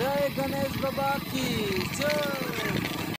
जय गणेश बाबा की जय